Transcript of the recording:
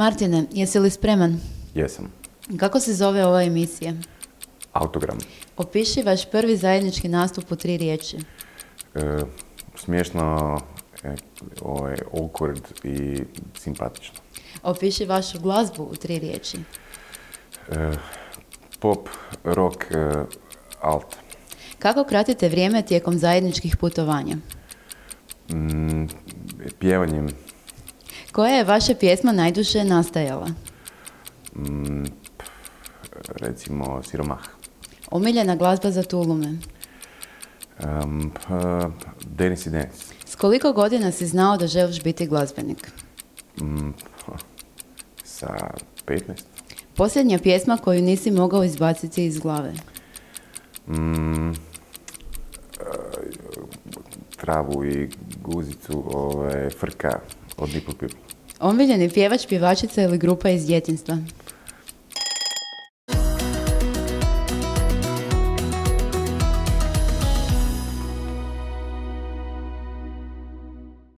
Martine, jesi li spreman? Jesam. Kako se zove ova emisija? Autogram. Opiši vaš prvi zajednički nastup u tri riječi. E, smiješno, e, ovaj, awkward i simpatično. Opiši vašu glazbu u tri riječi. E, pop, rock, e, alt. Kako kratite vrijeme tijekom zajedničkih putovanja? Mm, pjevanjem, Koja je vaša pjesma najduže nastajala? mm, recimo, siromah. Omiljena glazba za tulume. Um, pa, Denis i Denis. S koliko godina si znao da želiš biti glazbenik? Mm, sa 15. Posljednja pjesma koju nisi mogao izbaciti iz glave. Mm, e, travu i guzicu ovaj, frka od Nipple People. Omiljeni pjevač, pjevačica ili grupa iz djetinstva?